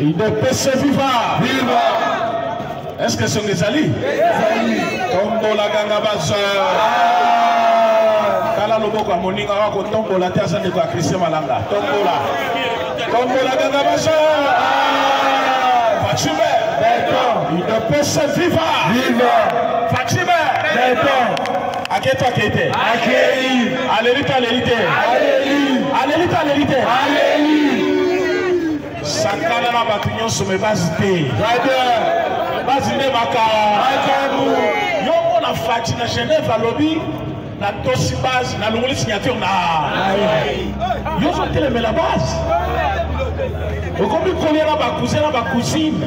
udps viva viva est ce que songo ezali tombola ganga baza tala loboko ya moninga wa kotombola te aza ndeko ya christian malanga tombola tombola ganga baza facibe udps viva viva facibe Ake to ake te. Akei. Aleli to aleli te. Aleli. Aleli to aleli te. Aleli. Sakana na bato nyonso me basi te. Basi nde makala. Makambo. Yo mona Fati na Genève alobi na tosi base na longoli signature na yo ozotelemela base okomi kolia na bakusin na bakusine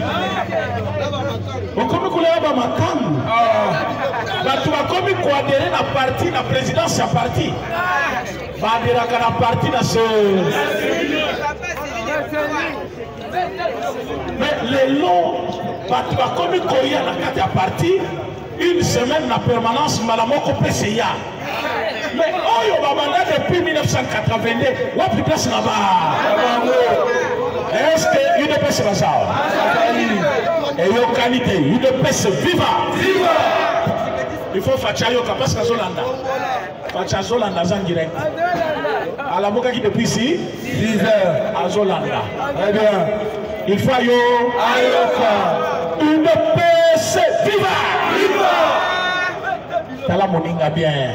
okomi kolela ba makambu bato bakomi koadere na parti na présidence ya parti baaderaka na parti na se mais lelo bato bakomi koya na kati ya parti une semaine na permanence mbala moko mpe seya mais oyo babanda depuis 1982 wapi place na ba est ce que udps baza eyokani te udps viva il faut facha yoka parce que azolanda facha azolanda aza direct alabokaki depuis si 10 heures azolanda très bien il faut ayo ayoka udps viva viva tala moninga bien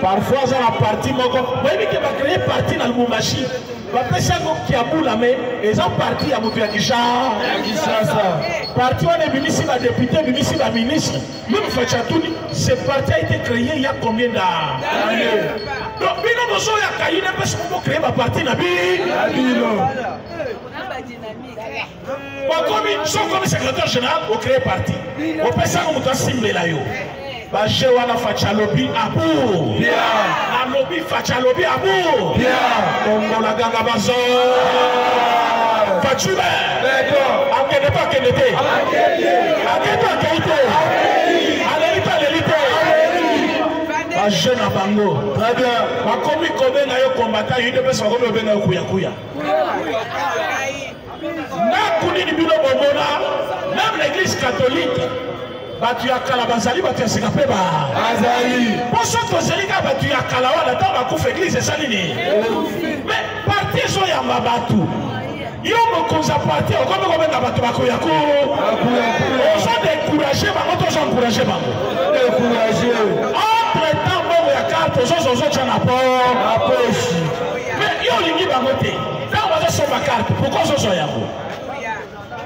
parfois aza na parti moko boyebi ke bacreye parti na lubumbashi bapesi yango kiabula me eza parti ya moto ya kinshasa parti wana ebimisi badepute ebimisi baministre meme fachatuni ce parti a été créé il y a combien d'années donc bino bozoya kayine mpe soki bocreye baparti na bino okomi sokomi secrétaire général ocree parti opesaka moto asimbela yo baje wana faci alobi abu alobi faci alobi abu kongola ganga bazo faci be akende mpe akende te akende akei te aleli mpe aleli te baje na bango bakomi kobenga yo kombata udps bakomi kobenga yo kuyakuya ndako nini bino bomona meme na eglise katolike bato ya kala bazali bato ya sika mpe bazali mpo soki tozali kaka bato ya kala wana ntango bakufa eglise esali nini me parti ezoyamba bato yo mokonzi ya parti okomi kobenga bato bakoya ko ozo decourage bango to ozo encourage bango entre temps mbongo ya karte ozozo ozotya na po me yo olingi bango te ntango bazosomba karte pourkoi ozozwa yango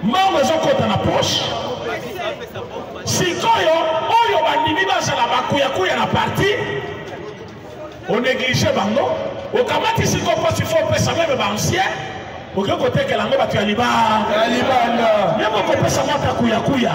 mango ezokota na poche sikoyo oyo bandimi bazala bakuyakuya na parti onéglige bango okamati sikoyo mposi fo opesa meme baancien okoki kotekela yango bato ya libanda ye mokopesa mwa kakuyakuya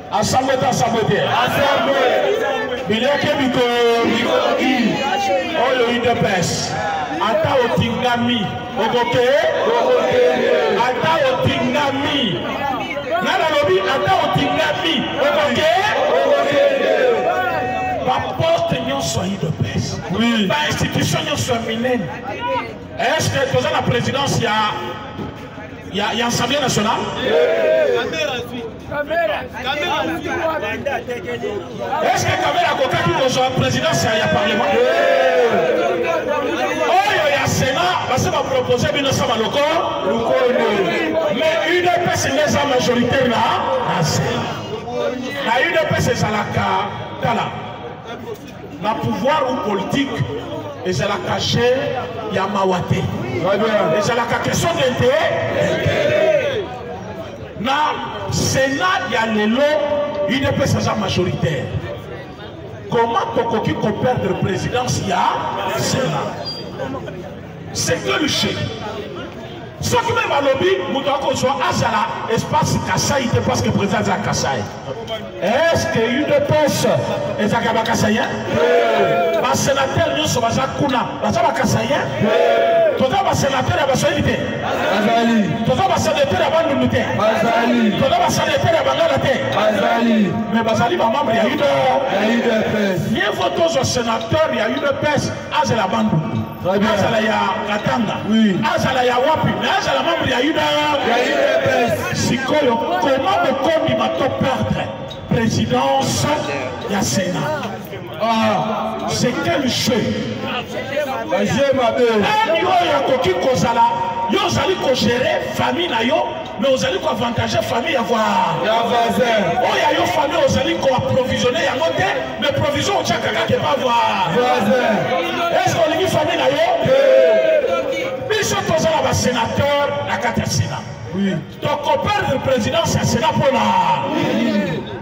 Asambwe te asambwe te. Asambwe. Bileke bikoki. Oyo UDPS. Ata otingami okoke. Ata otingami. Nana lobi ata otingami okoke. Ba poste nyonso ya UDPS. Ba institution nyonso ya minene. Est-ce que toza na présidence ya ya, ya assemblée nationale est-ce que kamera akokaki kozwa présidence ya parlement oyo ya sénat basi bapropose bino sama loko mais udps nde eza majoritaire na na sénat na udps ezalaka tala na pouvoir ou politique ezalaka jeu ya mawa te ezalaka question d'intérêt na sénat ya lelo udps aza majoritaire comment tokoki koperdre présidence ya sénat secret du chef soki meme alobi moto akozwa azala espace kasai te parce que président aza kasai est ce que udps ezalaka bakasayen basénateur nyonso baza kuna baza bakasayen toza basénateur ya baswahili te toza basénateur ya bandundu te toza basénateur ya bangala te mais bazali bamembre ya udps mieux vaut tozwa sénateur ya udps azela bandundu azala ya katanga azala ya wapi me azala membre ya uda sikoyo koma bokondima to perdre présidence ya sénat ah, c'est quel jeu baje mabe ani oyo akoki kozala yo ozali kogere famille na yo mais ozali koavantage famille ya kwa ya voisin oyo ya yo famille ozali koapprovisionne yango te mais provision otyaka kaka epa vwa voisin est ce que olingi famille na yo biso tozala basénateur na kati ya sénat tokoperdre présidence ya sénat mpo na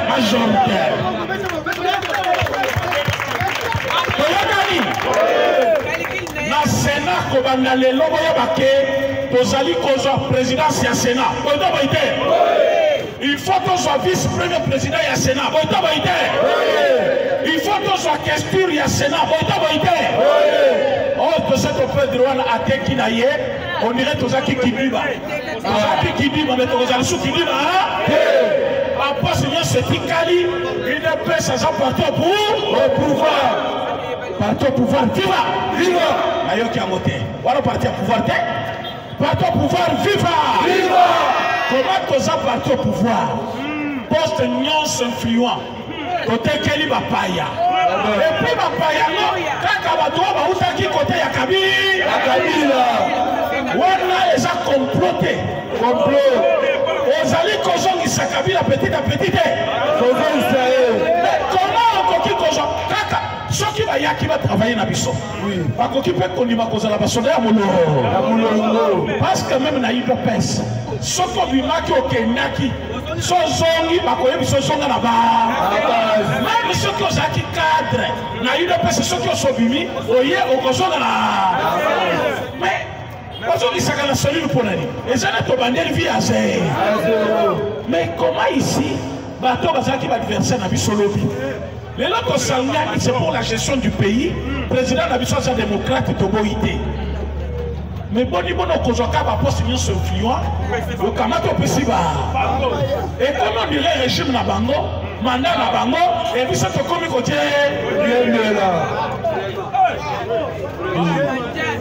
majoritaire toyokani na sena kobanda lelo boyeba ke tozali kozwa présidence ya sena otobai te il faut tozwa vice premier président ya sena otobai te il faut tozwa questure ya sena otobai te oyo toza topedre wana ateki na ye ondire tozaki kibiba Ozalaki kidima me tokozala lisusu kidima bapasi nyonso etikali ine pesa aza parti au pouvoir parti au pouvoir viva viva nayoki yango te wana parti ya pouvoir te parti au pouvoir viva viva koma toza parti au pouvoir poste nyonso influent totekeli bapaya epui bapaya yango kaka bato oyo bautaki kote ya kabila kabila wana eza complot te complot ozali kozongisa kabila petit a petit te kozongisa ye koma okoki kozwa kaka soki bayaki batravaille na biso bakoki mpe kondima kozala basoda ya molongo parce que meme na udps soki obimaki okendaki so ozongi bakoyebisa ozonga na ba meme soki ozalaki cadre na udps soki osobimi oye okozonga na mais bazongisaka na solile mpo na nini eza na tobandeli vi ya zee mais koma ici bato bazalaki baadversaire na biso lobi lelo tosangani c'est pour la gestion du pays président na biso aza démocrate toboyi te mais boni boni okozwa kaka baposte nyonso influent okamati opesi ba ekomi ondire régime na bango manda na bango ebiso tokomi kotie yemela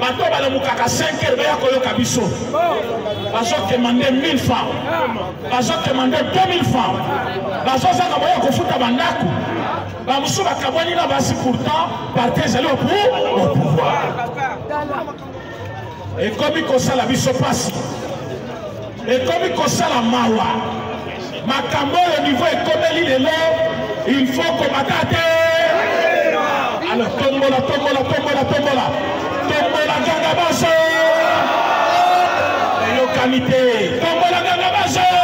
bato balamukaka 5 heures baya koyoka biso bazokemande 1000 franc bazokemande 2000 franc bazozanga boya kofuta bandako bamosusu bakabwani na basi pourtant parti ezali au pouvoir ekomi kosala biso mpasi ekomi kosala mawa makambo oyo niveau ekomeli lelo il faut komata te alors tombola tombola tombola tombola tombola ganga baso eyokani te tombola ganga baso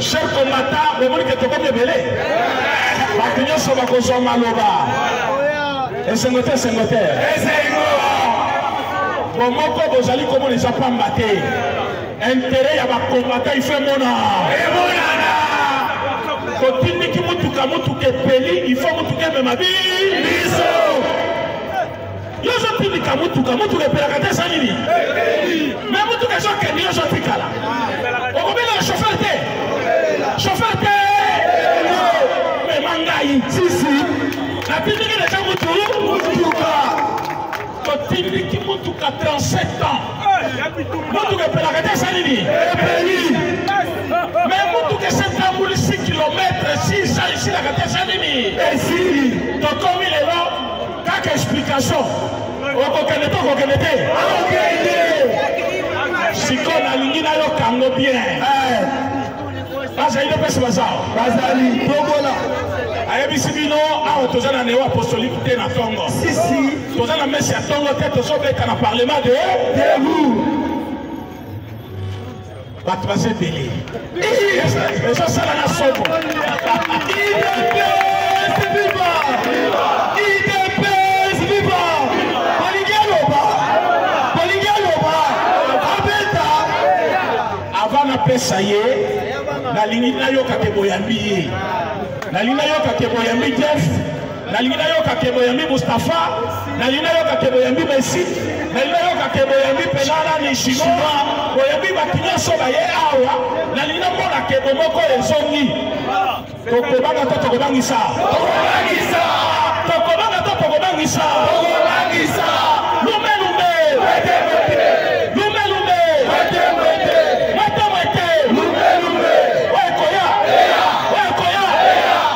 cher combattant bomoni ke tokomi ebele bato nyonso bakozwa maloba esengo te esengo te bomoko bozali komona eza pamba te intérêt ya bakombata ife mona emonana totindiki motuka motuka epeli ifo motuka emema biso yo ozotindika motuka motuka epelaka te eza nini me motuka ezokende yo ozotikala okobengaka chauffeur te chauffeur te mema ngai sisi natindiki deja motu motuka totindiki motuka 37 ans motuka epelaka te eza nini epeli me motuka esetambulisi kilometre 6 esilaka te eza nini esili tokomi lelo kaka explication okokende to okokende te okende sikoyo nalingi nayoka yango bien eh. bazali nde mpasi baza bazali tokola ayebisi bino awa toza na neo apostolike te na ntongo sisi toza na mesi ya ntongo te tozobeta na parlement de debout bato baza ebele ezosala na somo napesa ye nalingi nayoka te boyambi ye nalingi nayoka te boyambi jeff nalingi nayoka ke boyambi mustapha nalingi nayoka ke boyambi messi nalingi nayoka ke boyambi penala nishinoa boyambi bato nyonso baye awa nalingi namona ke bomoko ezongi tokobanga to tokobangisa tokobanga to tokobangisa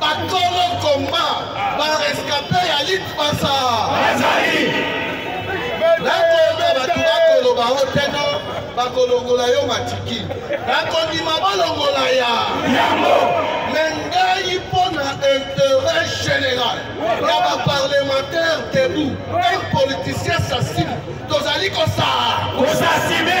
Bakolo komba ba rescape ya lit pasa bazali nakoyeba bato bakoloba o teno bakolongola yo matiki nakondima balongola ya yango me ngai mpo na interet général ya baparlementaire debout un politicien sasime tozali kosaa kosasime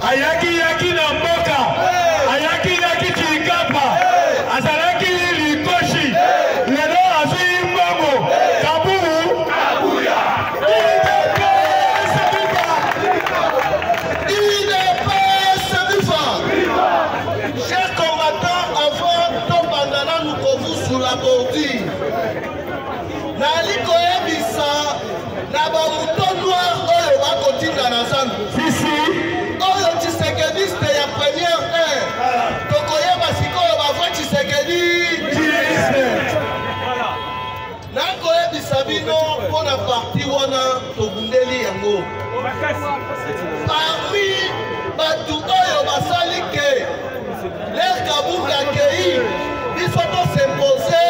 Ayaki yaki na mboka. Ayaki yaki Chikapa. Azalaki likoshi. Lelo azui mbongo. Kaburu. Kabuya. Chers combattants, avant tobanda nanu kovusula bordure, nali koyebisa Na ba moutons noirs oyo bakotinda na zando. Si si. Oyo tshisekediste ya première heure. Tokoyeba sikoyo ba vrai tshisekedi. Nakoyebisa bino mpo na parti wana tobundeli yango. Parmi bato oyo basali ke Leo Kabund akeyi biso to s'impose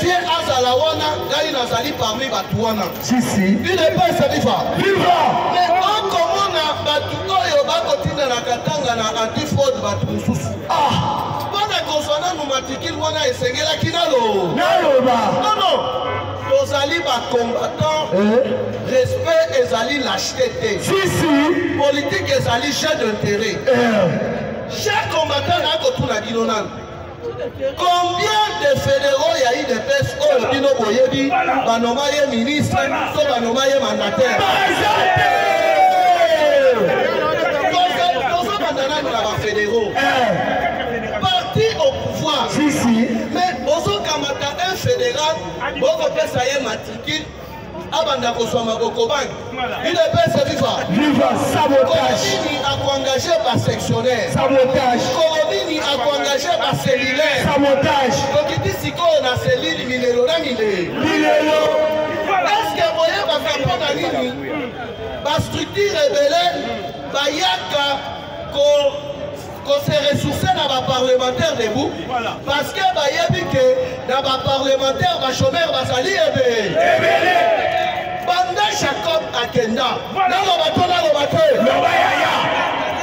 vie azala wana ngai nazali parmi bato wana. Sisi. Il est pas ça viva. Viva. Mais okomona bato oyo bakotinda na Katanga na anti-fraude bato mosusu. Ah. Mpona kozwa nanu matricule wana esengelaki nalo. Naloba. Non non. Tozali ba combattants. Eh. Respect ezali lâcheté te. Sisi. Politique ezali jeu d'intérêt. Eh. Chaque combattant na kotuna bino nanu combien de fédéraux ya udps oyo bino boyebi banoma ye ministre to banoma ye mandataire tozobanda nanu na bafédéraux eh. parti au pouvoir mais ozokamata un fédéral bokopesa ye matricule abanda kozwa mabokobange udps viva viva sabotage nini akoengage basectionnaire sabotage kolo nini akoengage bacellulaire sabotage tokiti sikoyo na cellule milelo na milelo milelo eske boyebaka mpo na nini bastructure ebele bayaka ko ko se ressourcer na ba parlementaire debout voilà. parce que bayebi ke na ba parlementaire ba chômeur bazali ebe ebele banda jacob akenda voilà. naloba to naloba te loba yaya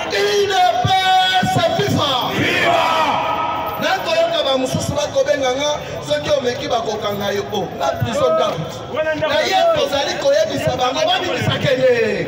udps fifa viva nakoyoka bamosusu bakobenga nga soki omeki bakokanga yo o oh, na prison daut na ye tozali koyebisa bango babikisa kende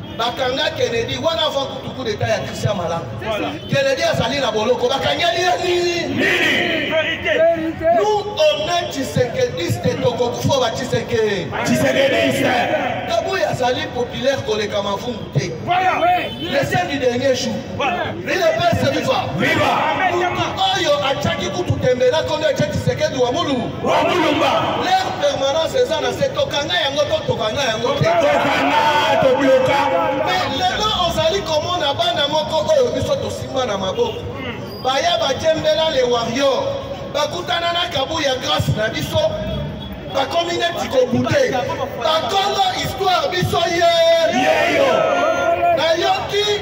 bakanga kennedy wana avant kutu coup d'état ya christian malanga kennedy azali na boloko bakangeli ya nini nous honnête tshisekediste tokokufa ba tshiseke tshisekediste kabuya azali populaire koleka mavungu te le saint du dernier jour Udps viva! Viva! Oyo achaki kutu tembe na kondo eche Tshisekedi wa mulu. Wa mulumba. Leur permanence eza na se tokanga yango to tokanga yango te. Tokanga to bloka. Mais lelo ozali komona bana moko oyo biso tosimba na maboko. Baya bajembela le warrior. Bakutana na kabu ya grâce na biso bakomi neti kobute bakongo histoire biso ye nayoki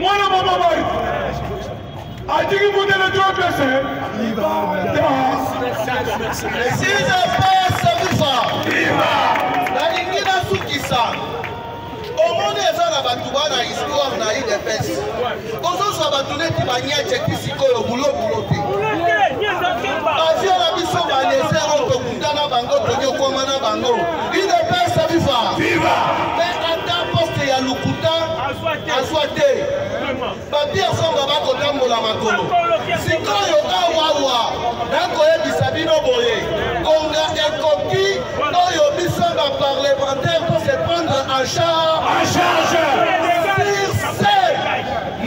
mwana mama bai atiki mbuta na trois place siza pesa kufa nalingi nasukisa omoni eza na bato bana histoire na idps kozozwa bato neti banyace ti sikoyo bulobulo te bavia na biso baleser oyo tokuta na bango tonyokwama na bango idps viva azwa te bapiere songa bakotambola makolo sikoyo awawa nakoyebisa bino boye konga ekoki oyo biso baparlementaire pour se prendre en charge sur ce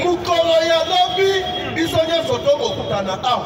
mokolo ya lobi biso nyonso tokokutana awa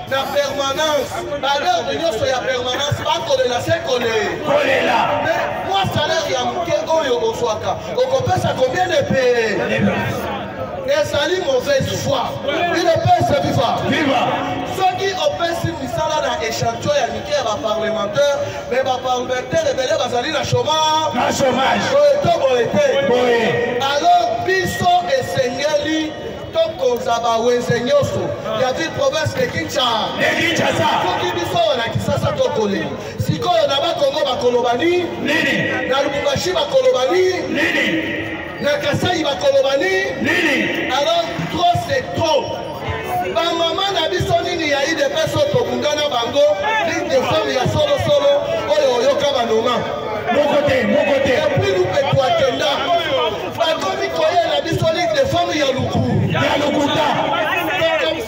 na permanence balerde nyonso ya permanence bakolela se kole kolela me mwa salaire ya moke oyo ozwaka okopesa combien de pe ezali mauvaise foi bino pesa viva viva soki opesi misala na échantillon ya mike ya baparlementaire me baparlementaire ebele bazali na chômage na chômage boye to boye te boye alors biso esengeli tokonza bawenze nyonso ya ville province de kinshasa soki biso na kisasa tokoleli sikoyo na bakongo bakoloba nini na lubumbashi bakoloba nini na kasai bakoloba nini alors trop c'est trop bamama na biso nini ya idps oyo tobunda na bango ligne de femme ya solosolo oyo oyoka banoma moko te moko te bakomi koya na biso ligue de femme ya luku ya lokuta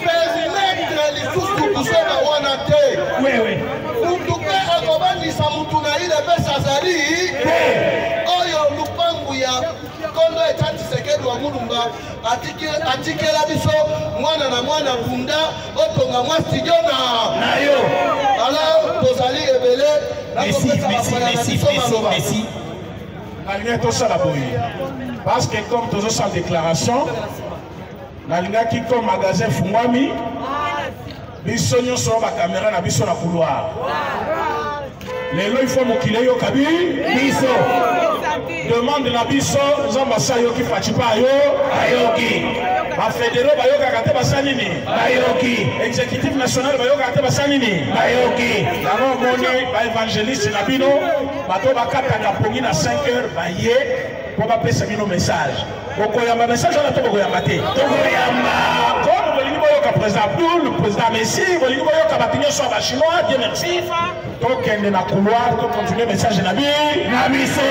perimetre lisusu kusema wana te mutu mpe akobangisa mutu na ye lepesi azali oyo lupangu ya kondo etati sekedi wa mulumba atikela biso mwana na mwana bunda otonga mwa studio na yo alors tozali ebele nakopesa bakoya na biso maloba nalingai tosala boye parce que comme tozosala déclaration nalingaki comme magasin efungwami biso nyonso bakamera na biso na couloir lelo ifo mokili eyoka bi biso demande na biso nzambe asi ayoki facipa ayo ayoki bafedero bayokaka te basali nini bayoki exécutif national bayokaka te basali nini bayoki yango omoni baevangeliste na bino bato bakataka pongi na 5 heures baye mpo bapesa bino message bokoyamba message wana to bokoyamba te tokoyamba kono bolingi boyoka président abdul président messi bolingi boyoka bato nyonso ya bachinois dieu merci tokende na couloir tocontinue message na bi na biso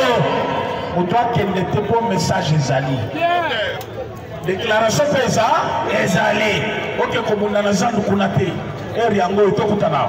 moto akende te mpo message ezali déclaration mpe eza ezali oke kobunda na zandu kuna te heure yango oyo tokutana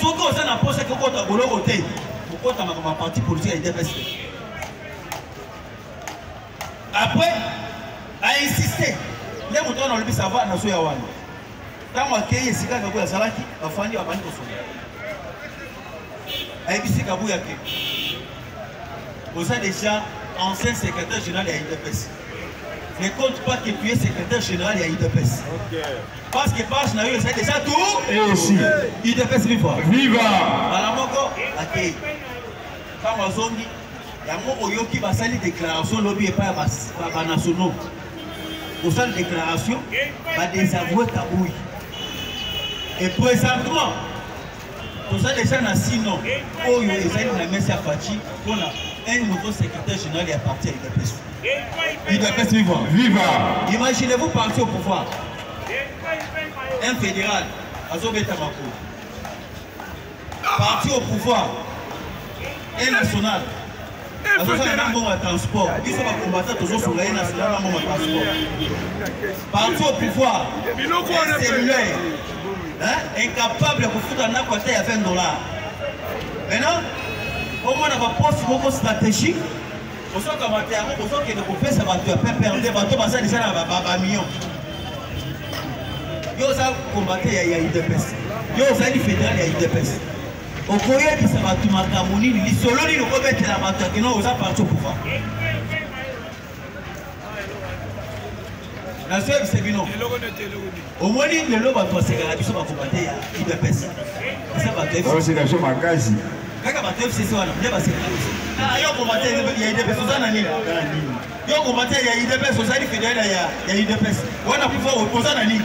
soki oza na mposa kokota boloko te kokota makambo ya parti politique ya idps te après ainsiste nde moto wana olobi sava naso ya wana ntango akei esika kabu azalaki bafandi babandi kosonga ayebisi kabu yake oza déjà ancien secrétaire général ya idps ne compte pas que tu es secrétaire général ya udps okay. parce que page na yo eza déjà tout et aussi udps viva viva bala moko akei ntango azongi yango oyoki basali déclaration lobi epai ya banationaux kosala déclaration badésavoue kabui et présentement toza deja na sino oyo ezali na mesa ya faci mpona un nouveau secrétaire général ya parti ya udps udps viva viva imaginez vous parti au pouvoir un fédéral azobeta makolo parti au pouvoir un national azosala na mbongo ya transport biso bakombata tozosunga ye na sala na mbongo ya transport parti au pouvoir cellulaire incapable ya kofuta ndako ata ya 20 dollar maintenant omona baposte moko stratégique ozokamata yango kozokende kopesa bato ya pperde bato baza deja na bamillion yo oza kombate ya idps yo ozali fédéral ya idps okoyebisa bato makambo nini lisolo nini okobetela bato ya kino oza parti okufa nazoyebisa bino omoni lelo bato basekaka biso bakoka te ya udps eza batoseka biso makasi kaka bato ya fcc wana nde basekaka biso ah, yo kombate ya udps oza na nini yo kombate ya udps ozali fidele ya udps wana kufa oza na nini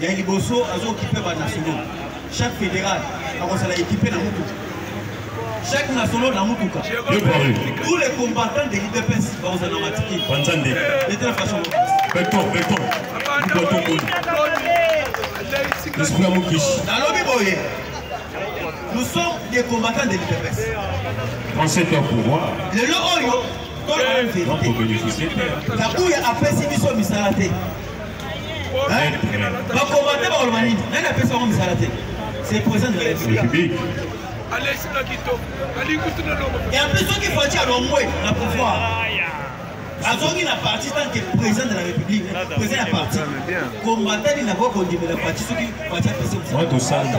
ya liboso azokipe banationaux chaque fédéral akosala ekipe na motuka chaque national na motuka tous les combattants de l'idps bakozala na matiki banza nde ete na façon beton beton liboto mboli esprit ya mokishi nalobi boye nous sommes des combattants de l'idps français est au pouvoir lelo oyo tolaa vérité tabuya apesi biso misala te bakomate bakoloba nini nani apesi bango misala te c'est présent dans les alesina kitoko alikuti na lobo et en plus soki fati alongwe na pouvoir azongi na parti tant que président de la république président ya parti combatani na bokondimela fati soki fati apesi mosala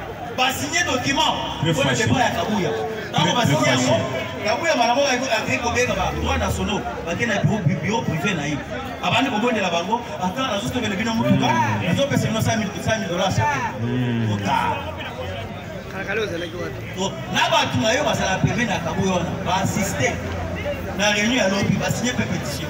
ba signer document pour le départ ya Kabuya tango ba signer yango Kabuya mara moko akei kobenga ba droit nationaux bakei na bureau bureau privé na ye abandi kobondela bango ata nazotobela bino motuka nazopesa bino 100 000 dollars kotala na bato na yo bazala pembe na Kabuya wana ba assiste na réunion ya lobi ba signer pe pétition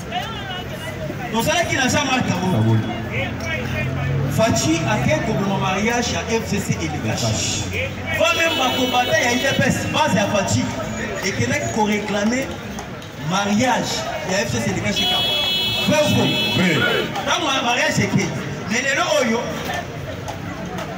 tozalaki na jean marc yango faci ake koboma mariage ya fcc elikashi va meme bakombata ya idps base ya faci ekendaki koreklame mariage ya fcc elikashi kaka vrai ou faux ntango mariage ekei mais lelo oyo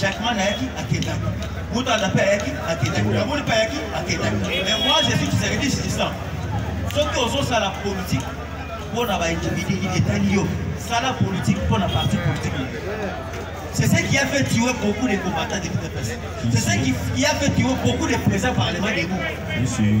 Jacqueline ayaki akendaki moto anda mpe ayaki akendaki namoni mpe ayaki akendaki mais moi je suis tshisekedi chistan soki ozosala politique mpo na baindividu etali yo sala politique mpo na parti politique C'est ce qui a fait tuer beaucoup de combattants de l'UDPS. C'est ce qui a fait tuer beaucoup de présents parlement de nous. Monsieur.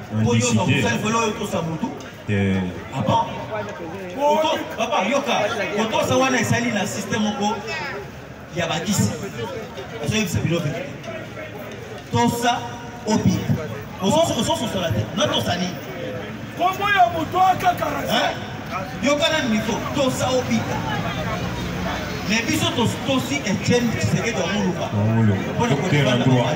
kotosa wana esali na systeme moko ya bakisi azoyebisa bino mpe tosa obi osososola te na tosa nini kombo ya moto akakarasi yokana mito tosa obika me biso tosi etienne tshisekedi wamoluka mpona koaa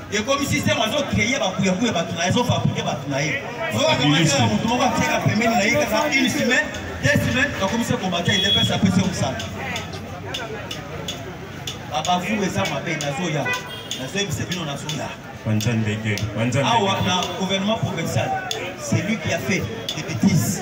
ekomi système azo créer ba kuya kuya ba tuna azo fabriquer ba tuna ye faut ka kama ya mutu moko atika pembeni na ye kaka une semaine deux semaines na komisa ko bata il pesa pesa musala ba ba vous esa mabe na zo ya na zo ebisa bino na zo ya Banzambe Dieu, Banzambe. Awa na gouvernement provincial, c'est lui qui a fait des bêtises.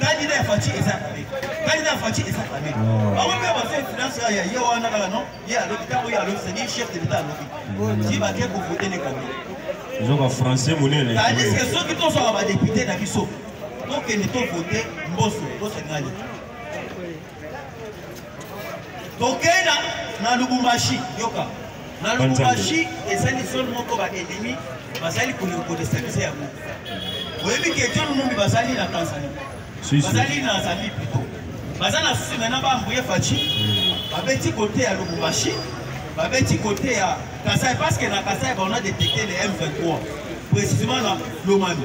kandida ya faci eza kabe kandida ya faci eza kabe bango mpe baza influence ya ye wana kaka non ye alobi ntango ye alobi sadi chef de leta alobi ti bake kovote ne kabe ezoka français monene tadiske soki tozwaka badepute na biso tokende tovote mboso tosengali tokenda na lubumbashi yoka na lubumbashi ezali zone moko baelimi bazali kodestabilize yango oyebi ke john numbi bazali na tanzanie bazali na zambie plito baza na susi mena baambuye faci babeti kote ya lubumbashi babeti kote ya kasai parce que na kasai baona detecte le m23 précisément na lomami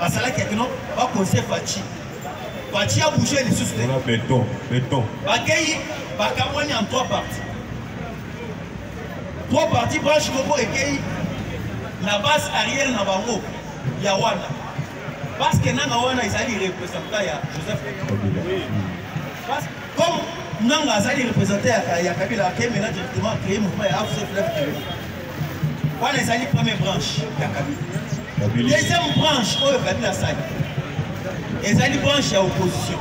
basalaki yake no bakonse faci faci abouge lisusu te beton beton bakei bakabwani en trois parties trois parties branche moko ekei na base arrière na bango ya wana baske nanga wana ezali representant ya joseph Comme Nanga azali représentant ya, ya Kabila ake maintenant directement créer mouvement ya AFC Fleuve Kabila. Wana ezali première branche ya Kabila. Deuxième branche oyo Kabila asali ezali branche ya opposition.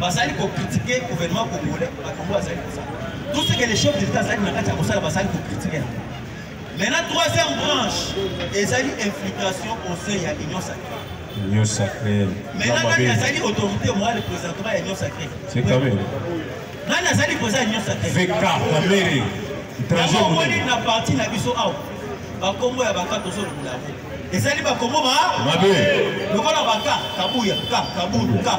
Bazali kokritike gouvernement congolais, bakongo bazali kosala. Tout ce que les chefs d'État azali na kati ya kosala bazali kokritike yango. Maintenant, troisième branche, ezali infiltration au sein ya Union Sacrée. Union Sacrée. Maintenant, nani azali autorité morale présentement ya Union Sacrée? C'est quand même. Nani azali président Union Sacrée? VK Kamere. Trajet. Omoni na parti na biso awa. Ba kombo ya baka tozo lokola. Ezali ba kombo ba? Mabe. Lokola baka, kabuya, ka, kabuya, ka.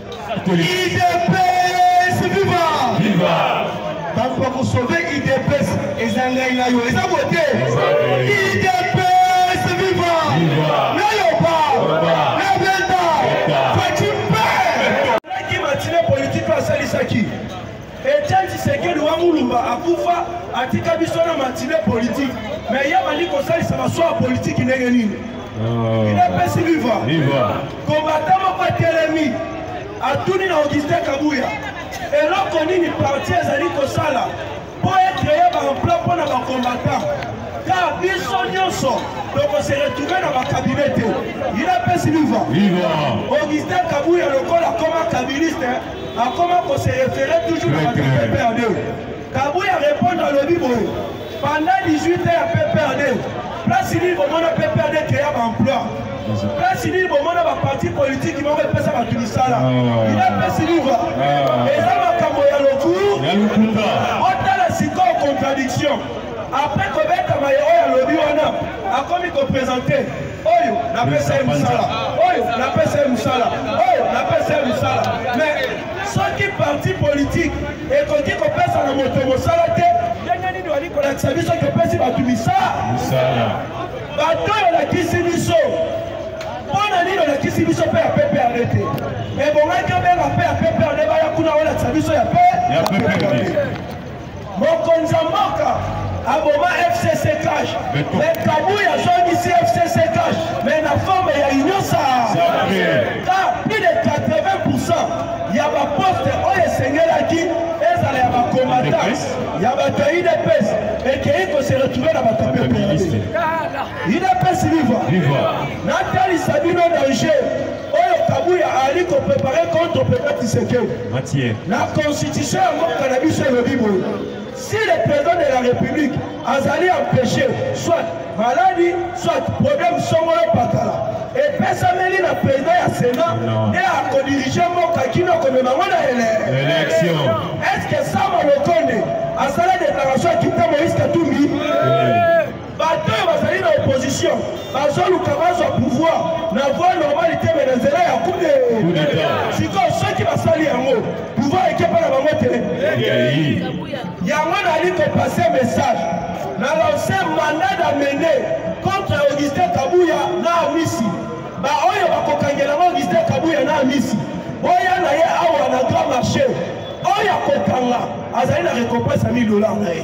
idps viva viva bato bakosove idps eza ngai na yo eza boye te idps viva na yoba na beta faci mpe laki matine politike asalisaki Etienne Tshisekedi wa Mulumba akufa atika biso na matine politique mais ye abandi kosalisa masuwa ya politiki ndenge nini il est pesi viva kombata moko atelemi atuni na augustin kabuya eloko nini parti ezali kosala mpo ecreye baemploi mpo na bakombatan car biso nyonso tokose retrouve na bakabine te il est pesi viva augustin kabuya lokola koma kabiliste akoma ko se référer toujours na bato ya PPRD Kabuya répondre alobi boye pendant 18 heures PPRD place nini bomona PPRD créa baemploi place nini bomona baparti politiki moko epesa bato misala ah. ina pesi livre ah. eza makambo ya lokumu otala sikoyo contradiction Après kobeta maye oyo alobi wana akomi ko présenter oyo napesa ye mosala oyo napesa ye mosala oyo napesa ye mosala mais soki parti politique ekoki kopesa na moto mosala te ndenge nini wali kolakisa biso topesi bato misala bato oyo olakisi biso mpo na nini olakisi biso mpe ya ppr te ebongaki obenga mpe ya ppr nde baya kuna olakisa biso ya mpe Mokonzi ya mboka aboma FCC Cash, mais Kabuya azongisi FCC Cash, mais na forme ya Union Sahara. Yes. ya bato ya udps ekei kose retrouve na bato pepele udps viva natalisa bino danger oyo kabuya ali ko prepare contre president tshisekedi na constitution ya mboka na biso elobi boye si le président de la république azali empêché soit maladi soit problème songolo patala epesameli na président ya sénat nde akodirige mboka kino komema ngo na election est ce que sama lokonde asala déclaration ya kita moïse katumbi Bato oyo bazali na opposition bazoluka bazwa pouvoir na voie normale te me na nzela ya kude. Sikoyo soki basali yango pouvoir ekepa na bango te. Yango nali kopase message na lance mandat d'amende contre Augustin Kabuya na Amisi baoyo bakokangela ngo Augustin Kabuya na Amisi boya na ye awa na grand marché oyo akokanga azali na récompense ya 1000 dollars na ye.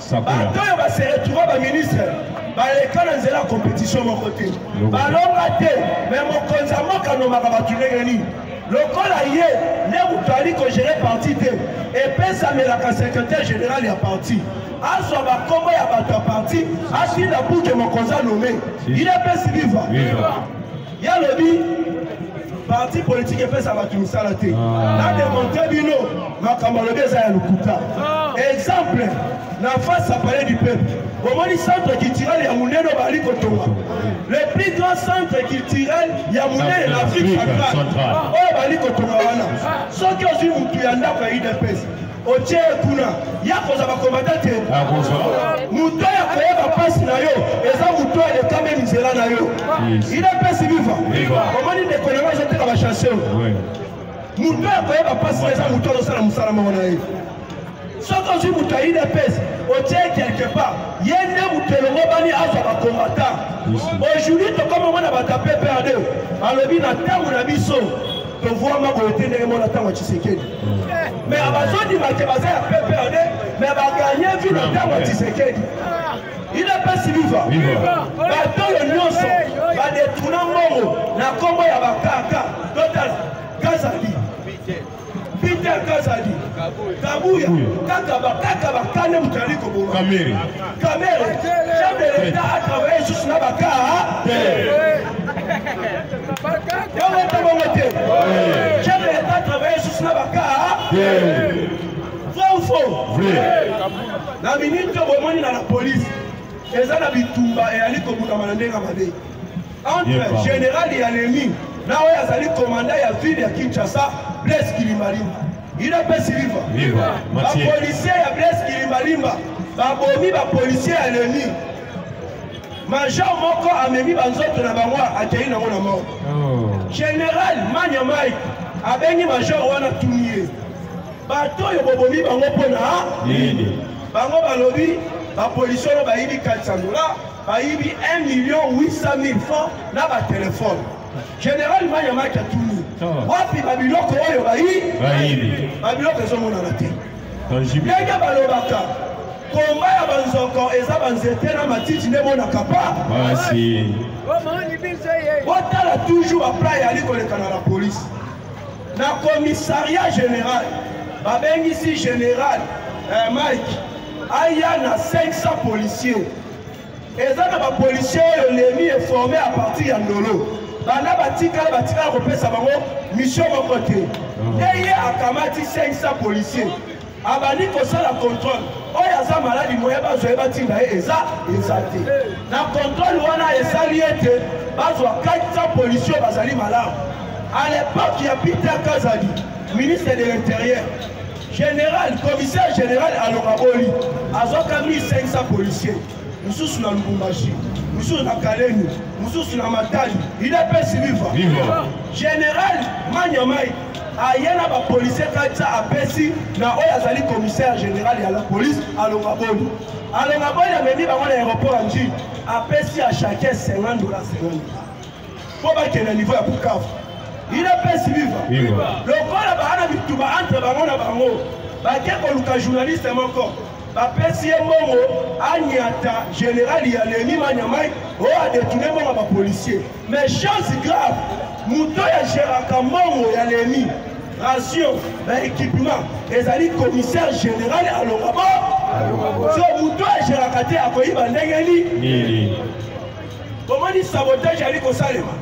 bato oyo ba se retrouva ba ministre baleka na nzela ya competition moko te balonga te me mokonzi ya mboka nomaka bato ndenge nini lokola ye nde moto ali kogere parti te epesamelaka secrétaire général ya parti azwa bakombo ya bato ya parti atinda buke mokonzi anome ye epesi viva ye alobi parti politike epesa bato misala te ah. na demontre bino makambo alobi eza ya lokuta ah. exemple na face ya palais du peuple omoni centre culturel ya monene obali kotonga le plus grand centre culturel ya monene na afrique centrale oyo obali kotonga wana soki ozwi motu ya ndako ya udps otie ye kuna ye akozwa bakombata te moto oyo akoyeba mpasi na yo eza moto oyo elekami nzela na yo ina mpesi viva omoni ndeko nango ezoteka bachanse moto oyo akoyeba mpasi na eza moto azosala mosala moko na ye soki ozwi moto ya udps otie quelque part ye nde moto elongobani azwa bakombata aujourd'hui tokomi omona bato ya pprd alobi na ntango na biso tovuama boye te ndenge mona ntango ya tshisekedi me abazondima te baza ya pprd me baganye vi na ntango ya tshisekedi idps viva bato oyo nyonso badetuna mbongo na nkombo ya bakaka total kazali peter kazali kabuya kaka bakaka bakane moto ali koboma Kamere, chef de l'Etat a travaillé juste na ba cas te. Bongo te bongo te. Chef de l'Etat a travaillé juste na ba cas te. Vrai ou faux? Vrai. Na minute oyo bomoni na la police eza na bitumba eyali kobukama na ndenge ya mabe entre general ya lemi na oyo azali komanda ya ville ya kinshasa blaise kilimalimba udps viva viva matie bapolisier ya blaise kilimbalimba babomi bapolisier ya leni major moko amemi banzoto na bango akei nango na moko oh. general manya mike abengi major wana tuni ye bato oyo bobomi bango mpo na nini bango balobi bapolisi oyo bayibi 400 dola bayibi 1 million 800 000 francs na batelefone General Maya Maki atuni oh. wapi babiloko oyo bayibi babiloko ezomonana te ndenge balobaka komba ya banzoko eza banzete na matiti nde monaka pa botala toujours bapla yali kolekana na polise na commissariat général babengisi général eh, mike aya na 500 policier eza na ba policier oyo lemi est formé à partir ya ndolo bana batikala batikala kopesa bango mission moko te nde ah. ye akamati 500 policier abandi kosala contrôle oyo aza maladi moye bazwa ye batinda ye eza eza te na contrôle wana esali ete bazwa 400 policier oyo bazali malamu à l'époque ya peter kazadi ministre de l'intérieur General, commissaire general alonga boli azwaka 1500 policier mosusu na lubumbashi mosusu na kalemi mosusu na matali idps viva general manyamai aye na bapolisier kati apesi na oyo azali commissaire general ya la police alonga boli alonga boli amemi bango na aéroport ya njili apesi ya chacun 50 dola 50 mpo bakenda niveau ya bukavu ina pesi viva lokola baana bituba entre bango na bango bake koluka journaliste moko bapesi ye mbongo anyata général ya lemi manyamai oyo adetourne mbongo bapolicier mais chance grave moto ya geraka mbongo ya lemi ration na équipement ezali commissaire général alonga bo so moto ya geraka te akoyiba ndenge nini tomoni sabotage ali kosalema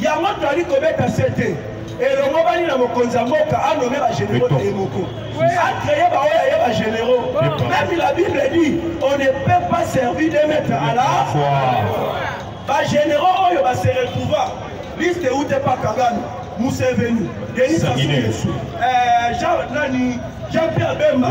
yango toali kobeta sete elongobani na mokonzi ya mboka anome bagénéraux na ye moko acreye baoyo aye bagénéraux meme la bible dit on ne peut pas servir de maître à la bagénéraux oyo base retrouva liste eute pa kagame museveni denis sasuesu euh, jean nani jean pierre bemba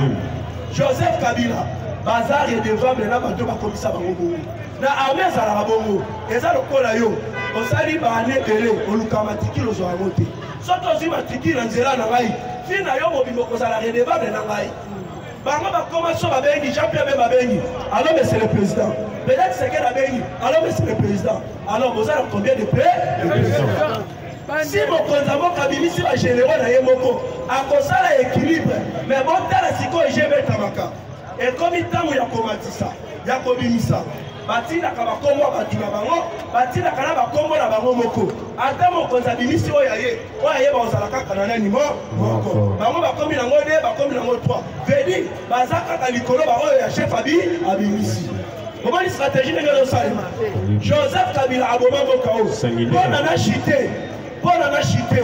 joseph kabila baza redevable na bato bakomisa bango bongo na arme ezalaka bongo eza lokola yo osali baane ebele oluka matikili ozwa yango te soki ozwi matikili na nzela na ngai ti na yo mobimba okozala redevable na ngai bango bakoma so babengi jean pierre mpe babengi alo monsieur le président peut-être seke nabengi alo monsieur le président alors boza na combien de près si mokonzi yango kabimisi bagénéraux na ye moko akosala équilibre mais botala sikoyo ejebetamaka ekomi ntango ya komatisa ya kobimisa batindaka bakombo ya bato na bango batindaka na bakombo na bango moko ata mokonzi abimisi oyo ya ye oyo ya ye bakozala kaka na nani moko bango bakomi nango de bakomi nango 3 vedi baza kaka likolo baoyo ya chef abi abimisi omoni stratégie ndenge ezosalema joseph kabila aboma mboka oyo mpona na chite mpona na chite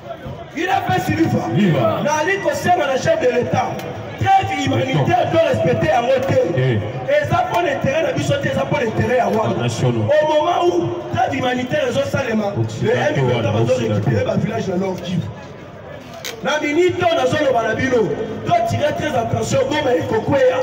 Il a fait Silifa. Nali kosenga na chef de l'État. Trêve humanitaire doit respecter en moté. Et eh. ça pour l'intérêt de Bissot, ça pour l'intérêt à Wanda. Au moment où trêve humanitaire est au Salema, le M20 va récupérer le village de Nord Kivu. na minute oyo nazoloba na bino totire très attention goma ekokwea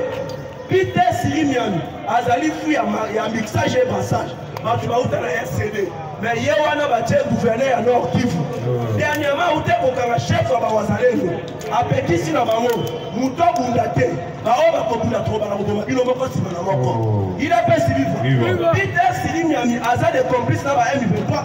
peter sirimiami azali fui ya mixage et passage bato bauta na rcd me ye wana batie gouverneur ya nord kivu hmm. dernièrement aute kokanga chef ya bawazalendo apekisi na bango moto abunda te baoyo bakobunda tokoba na koboma bino moko nsima na moko oh. il apesi viva peter silimiami aza de complice na ba m23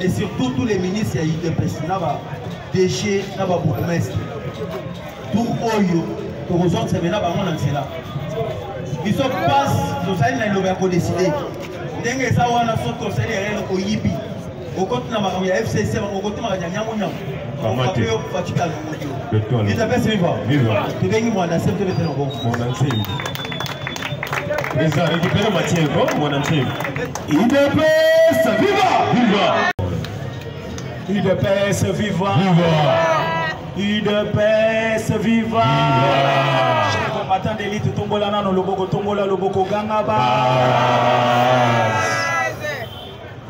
et surtout tous les ministres ya udps na ba dg na ba bourgmestre tour oyo tokozongisa mpena bango na nzela biso mpasi tozali na liloba ya kodeside ndenge eza wana soki tosali erene oyibi okoti na makambo ya fcc okoti makambo ya nyangonyango bape yo fatikala modio udps viva tobengi mwana nse mpe betela bongo Eza récupéré matière ko mwana nse. Idepes viva viva. Idepes viva. Viva. Idepes viva. Chers combattants d'élite tombola nano loboko tombola loboko ganga ba.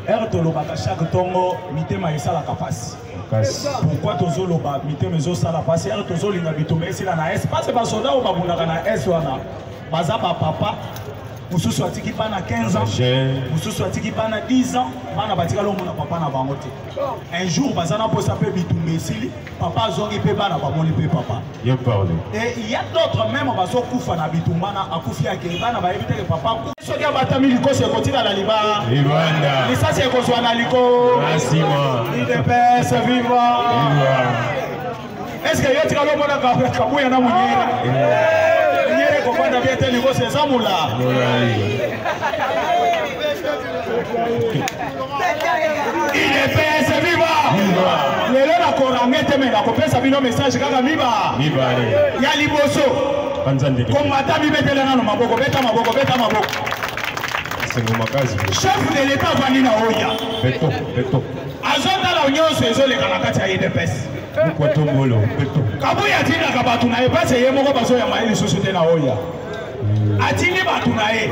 ere tolobaka chaque ntongo mitema esalaka mpasi pourkui tozoloba mitema ezosala mpasi ere tozolinga bitumba esila na est mpasi basoda oyo babundaka na est wana baza bapapa mosusu atiki bana 15 ans mosusu atiki bana 10 ans bana batikala omona papa na bango te un jour baza na mposa mpe bitumba esili papa azongi mpe bana bamoni mpe papa et il y a d'autres meme bazokufa na bitumba na akufi yake bana bayebi teke papa akufi soki abatami likoso ekotikala liba lisasi ekozwa na liko idps viva eske yo tikali omona kabuya na monyere monyere ekofanda bie te likoso eza mola idps viva lelo nakoranga ete me nakopesa bino message kaka miba ya liboso komata mibetela nano maboko beta maboko beta maboko chef de l'etat avandi na oya azotala nyonso ezoleka na kati ya idps mokotongolo kabuya atindaka bato na ye mpasi ye moko bazoyamba ye lisusu te na oya atindi bato na ye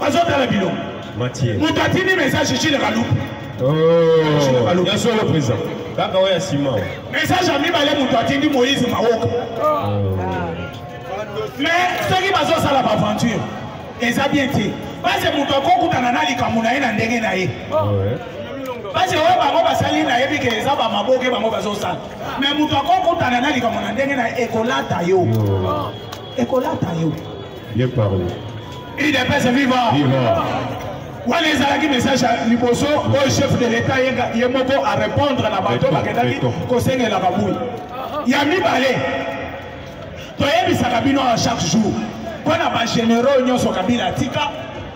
bazotala bino moto atindi message chile kaluku oh, ya solo mpenza kaka oyo ya nsima message ya mibale moto atindi moïse mawoka oh. mais soki bazosala baaventure eza bien te base moto akokutana na likambo na ye na ndenge na ye oh, base oyo bango basali nayebi ke eza bamaboke bango bazosala mais moto akokutana na likambo na ndenge na ye ekolata yo ekolata yo bien parle idps viva viva wana ezalaki message ya liboso oyo chef de l'état ye moko a répondre na bato bakendaki kosengela babui ya mibale toyebisaka bino awa chaque jour mpo na bagénéraux nyonso kabila atika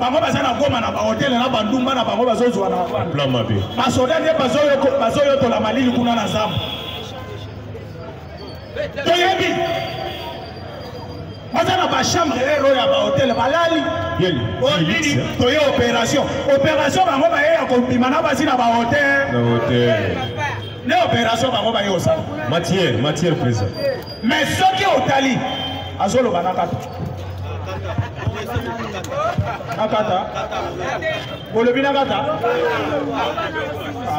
bango baza na goma na bahotele na bandumba na bango bazozwa na plan mabe basoda nde bazoyotola malili kuna na zamba toyebi baza na bachambre ero ya bahotele balali olini toye opération opération bango baye ya kobima na basi na bahotele nde opération bango baye osala matière matière président mais soki otali azoloba na kata nakata bolobi nakata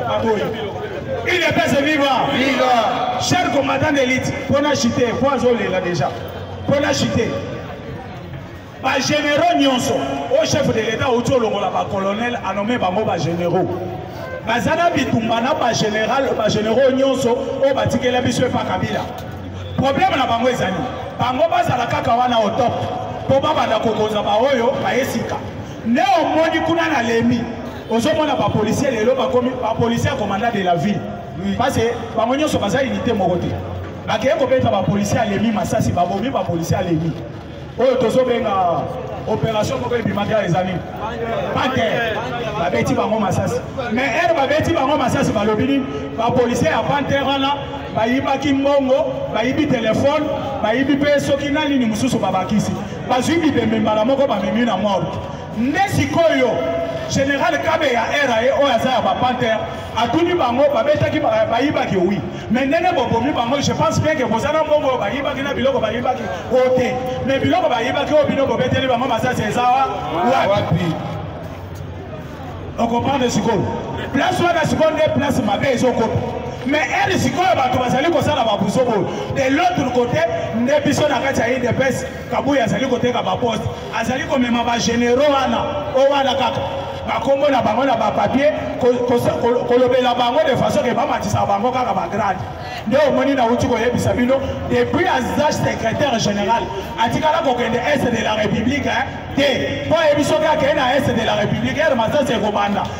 baboyi il est pese viva viva cher commandant d'élite mpo na chute mpo azolela déjà mpo na chute bagénéraux nyonso oyo chef de l'état auti olongola bacolonel anome bango bagénéraux baza na bitumba na bagénéral bagénéraux nyonso oyo batikela biso epa kabila Problème na bango ezali bango bazala kaka wana au top mpo babanda kokonza baoyo baye sika. Nde omoni kuna na lemi ozomona bapolisier lelo bakomi bapolisier ya commandant de la ville parce bango nyonso baza unité moko te bakeye kobeta bapolisier alemi masasi babomi bapolisier alemi oyo tozobenga opération moko ebimaki awa ezali pate babeti bango masasi mais ere babeti bango masasi balobi nini bapolisier ya panter wana bayibaki mbongo bayibi telefone bayibi mpe soki na nini mosusu babakisi bazwi bibembe mbala moko bamemi na morte nde sikoyo général kabe ya era ye oyo aza ya bapanter atuni bango babetaki bayibaki wi mais ndenge bobomi bango je pense bien ke boza na mbongo bayibaki na biloko bayibaki o te mais biloko bayibaki oyo bino bobeteli bango masasi eza wapi okomprendre sikoyo place wana sikoyo nde place mabe ezokomi mais ere sikoyo bato bazali kosala babuso boyo de l'autre côté nde biso na kati ya idps Kabuya azali koteka ba poste, azali komema ba generaux wana o wana kaka bakombo na bango na ba papier kolobela bango de façon ke bamatisaka bango kaka ba grade nde omoni nauti koyebisa bino depuis azage secrétaire général atikala kokende est de la république te mpo ayebi soki akei na est de la république ere masasi ekobanda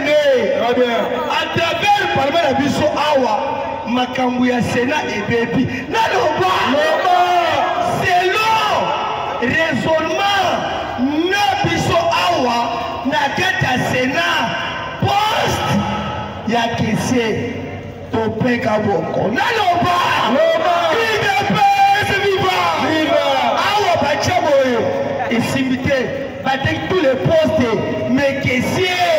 à travers parlement na biso awa makambo ya sénat ebebi naloba selon raisonnement na biso awa na kati ya sénat poste ya kesie Topeka boko. Naloba. Loba. Idepese viva. Viva. Awa bacha boye. Esimbi te. Bateki tous les postes. Mais kesier.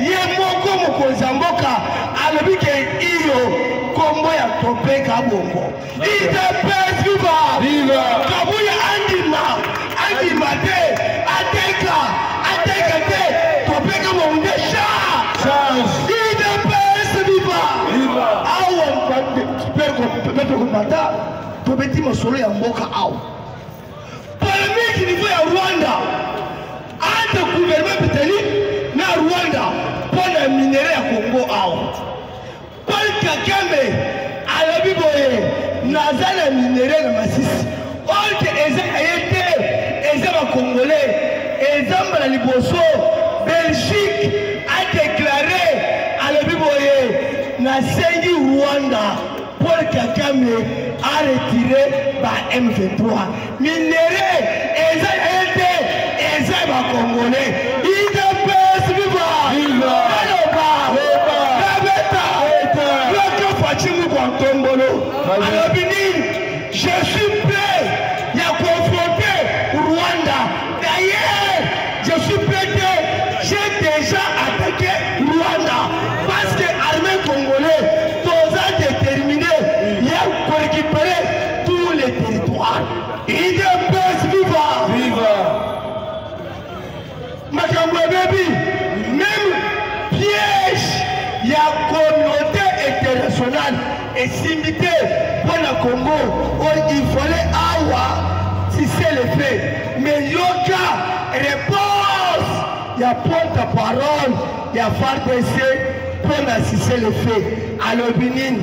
Ye moko mokonzi ya mboka alobi ke iyo kombo ya topeka bongo. Idps viva! Viva! Kabuya andima, andima te, ateka, ateka te, topeka monde charge. Idps viva! Viva! Awa peuple combattant tobeti masolo ya mboka awa. Polemique niveau ya Rwanda entre gouvernement britannique na Rwanda mpo na minere ya Congo awa. Paul Kakembe alobi boye naza na minere na masisi olte eza na ye te eza bakongole eza mbala liboso belgique adeklare alobi boye nasengi rwanda paul kakame aretire ba m23 Mindele eza ete eza ba congolais. Idps viva! Viva! Aloba! Loba! Nabeta! Beta! Bloke Fatshimu kwa Ntombolo. Vas-y. Alobi nini? Je suis prêt ya confronter Rwanda. D'ailleurs, je suis prêt que j'ai déjà attaqué Rwanda parce que armée congolais toza déterminé ya ko récupérer tous les territoires idps viva viva makambo ebebi même piège ya communauté internationale esimbi te mpo na congo oyo oh, il fallait awa tise le fait mais yoka réponse ya porte parole ya fardc mpo na sise le fait alobi nini